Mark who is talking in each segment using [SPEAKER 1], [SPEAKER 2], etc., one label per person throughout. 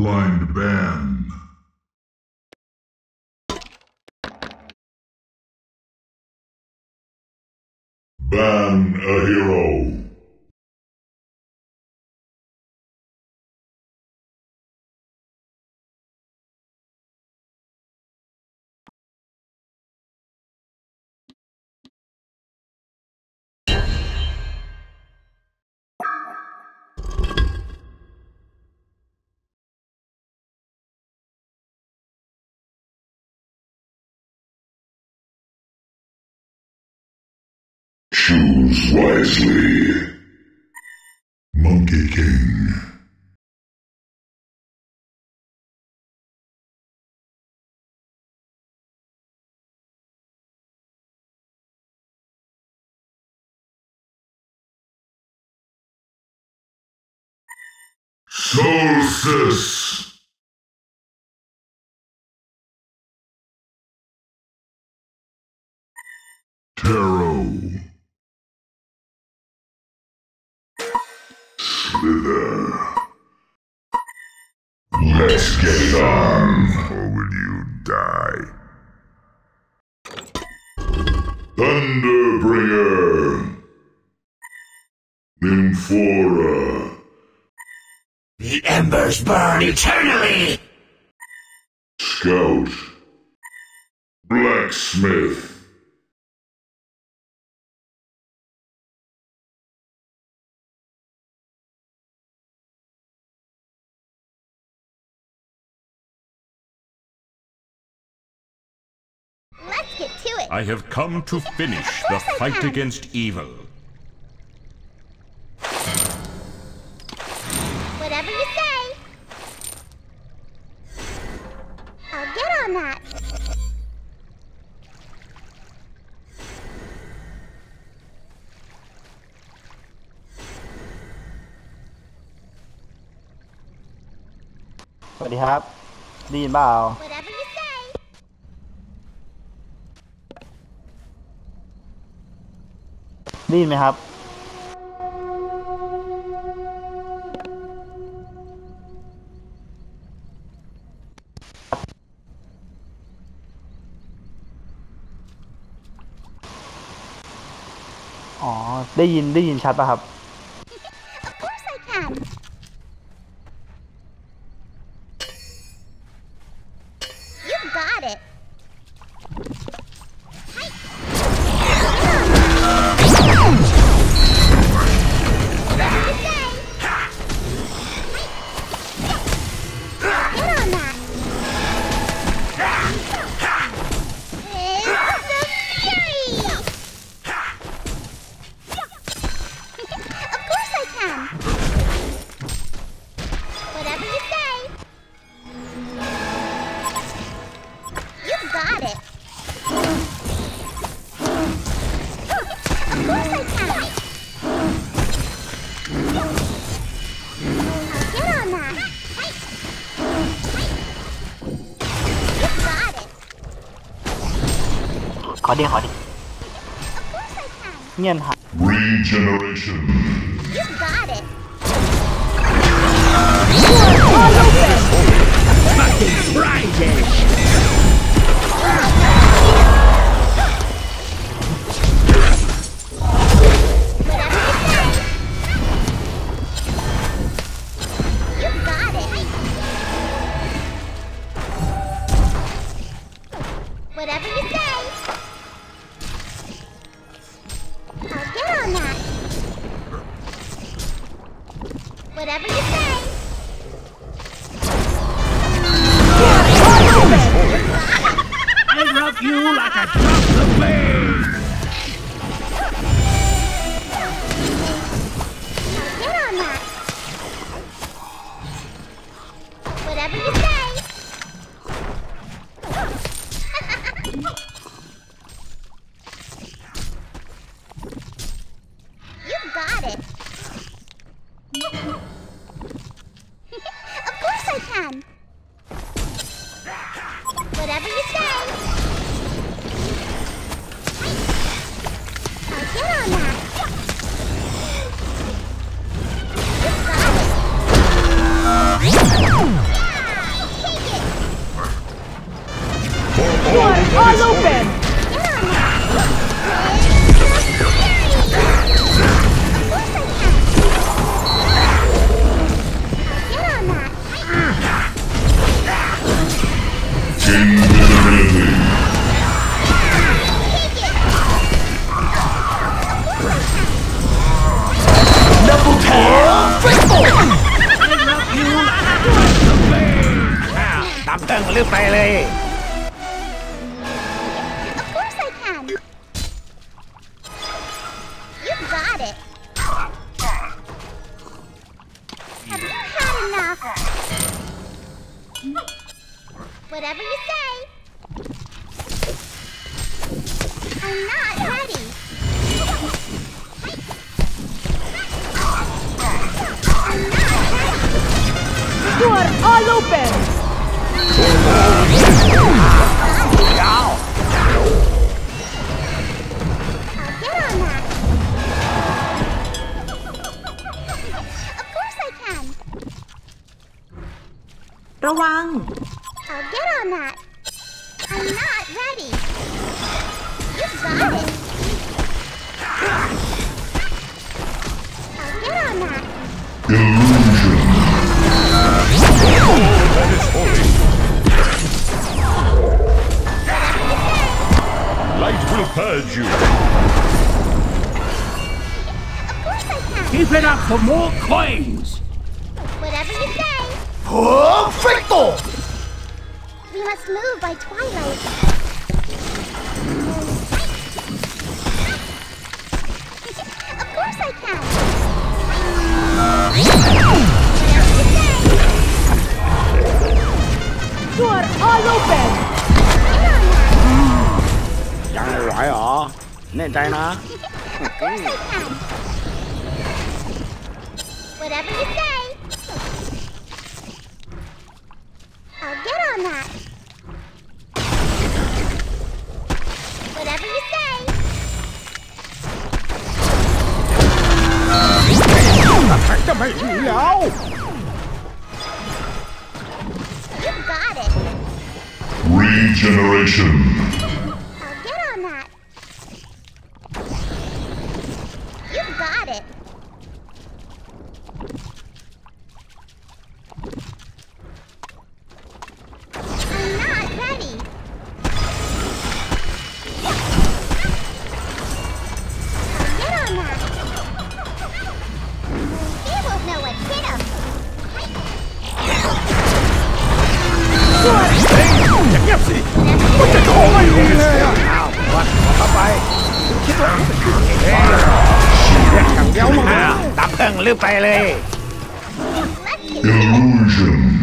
[SPEAKER 1] Blind ban. Ban a hero. Choose wisely. Monkey King. Solstice. Tarot. Slither. Let's get it on, or will you die? Thunderbringer. Nymphora.
[SPEAKER 2] The embers burn eternally!
[SPEAKER 1] Scout. Blacksmith.
[SPEAKER 3] I have come to finish the
[SPEAKER 4] course I
[SPEAKER 3] fight
[SPEAKER 4] can.
[SPEAKER 3] against evil.
[SPEAKER 4] Whatever you say. I'll get on that.
[SPEAKER 5] ๆ สวัสดีครับได้ยินเปล่า ได้ยินไหมครับ อ๋อ ได้ยินได้ยินชัดป่ะครับ đi hỏi đi nhân hả
[SPEAKER 1] Regeneration.
[SPEAKER 4] You got it. Whatever you say.
[SPEAKER 2] I rub you like a drop of rain!
[SPEAKER 4] one all open. Double tail, triple. ตา
[SPEAKER 2] มเติ้งหรือไปเลย
[SPEAKER 4] You
[SPEAKER 6] are all open!
[SPEAKER 4] I'll get on that. Of course I can.
[SPEAKER 6] ระวัง
[SPEAKER 4] I'll get on that. I'm not ready. You got it. I'll get on that.
[SPEAKER 2] for more coins!
[SPEAKER 4] Whatever you say!
[SPEAKER 5] Perfecto!
[SPEAKER 4] We must move by twilight. Of course I You
[SPEAKER 6] are all open.
[SPEAKER 2] Chẳng là giỏi
[SPEAKER 4] hả? Nên trai nó. Whatever you say. I'll get on that. Whatever you say. You got it.
[SPEAKER 1] Regeneration.
[SPEAKER 4] I'll get on that. You got it.
[SPEAKER 2] Tập
[SPEAKER 4] hưng Lupele
[SPEAKER 1] Illusion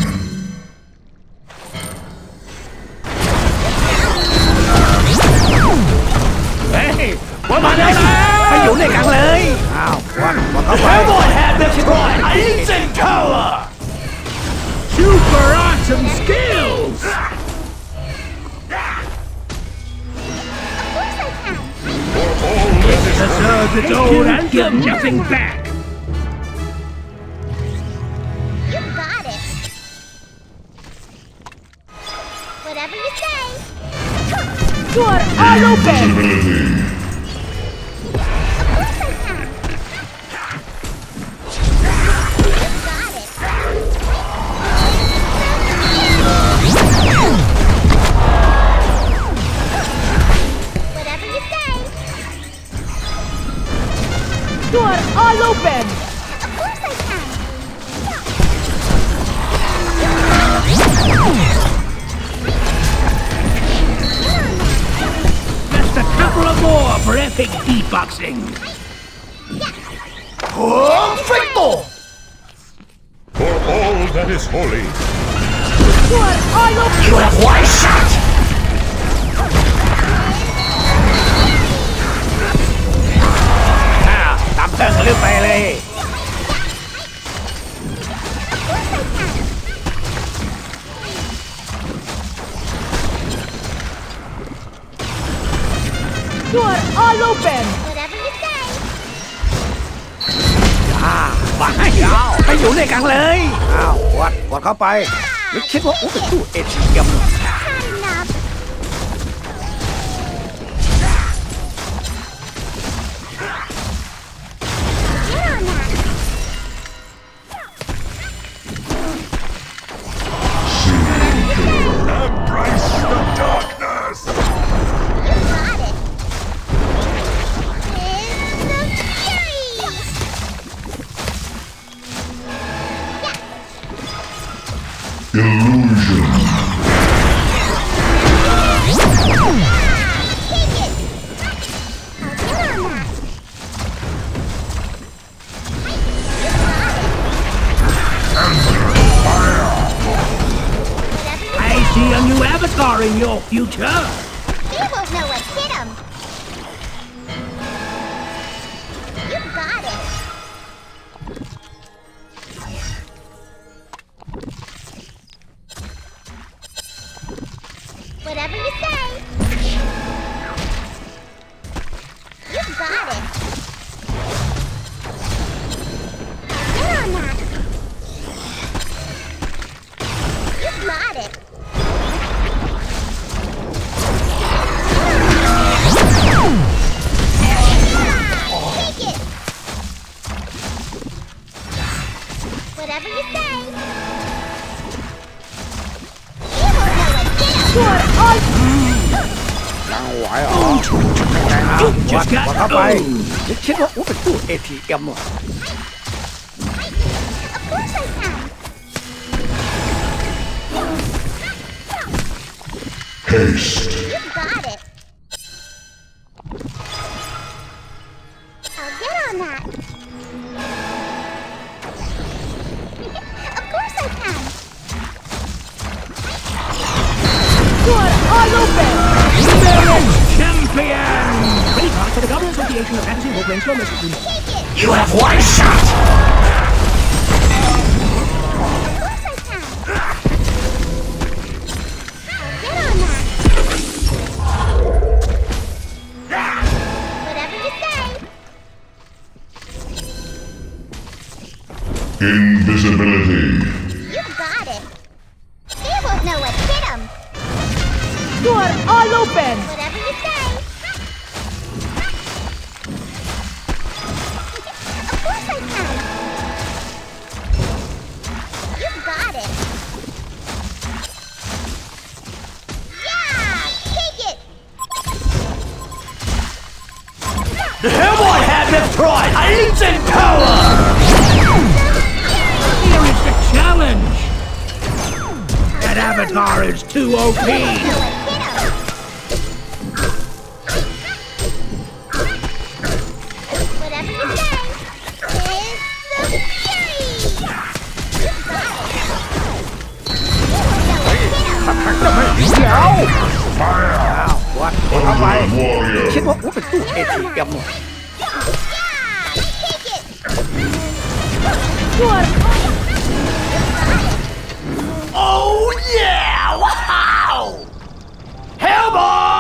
[SPEAKER 2] Hey, what my name? Anh Vũ này cặn lời Wow, what, what the Hellboy had the right instant color Super awesome skills Deserves its own and give nothing back
[SPEAKER 4] You got it. Whatever you say.
[SPEAKER 6] You are all open!
[SPEAKER 2] Roll more for epic beatboxing.
[SPEAKER 5] Perfecto!
[SPEAKER 3] For all that is holy.
[SPEAKER 6] What are you?
[SPEAKER 5] You have one shot!
[SPEAKER 2] Ah, I'm
[SPEAKER 6] done, Lupe all open!
[SPEAKER 4] Whatever you say.
[SPEAKER 2] อ่าบ้าให้เอาไปอยู่ด้วยกันเลย อ้าววัดกดเข้าไปหรือคิดว่าอู้เป็นตู้เอทีเอ็ม in your future?
[SPEAKER 5] Trời ơi Đang
[SPEAKER 2] hoại họ Đang hoại họ bay Nhất thiết họ uống phải tủ ATM
[SPEAKER 4] rồi
[SPEAKER 1] Haste
[SPEAKER 2] the end! Many for the Goblin Association of Fantasy Hope Range Slow You have one shot!
[SPEAKER 1] Invisibility.
[SPEAKER 2] The Hellboy had the pride, aims and power! Here is the challenge! That avatar is too OP!
[SPEAKER 4] Fire! What? What?
[SPEAKER 2] Oh yeah! Wow! Hellboy!